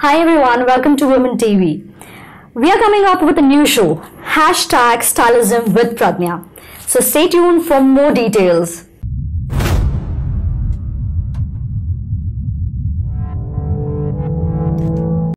Hi everyone, welcome to Women TV. We are coming up with a new show, hashtag stylism with Pradnya. So stay tuned for more details.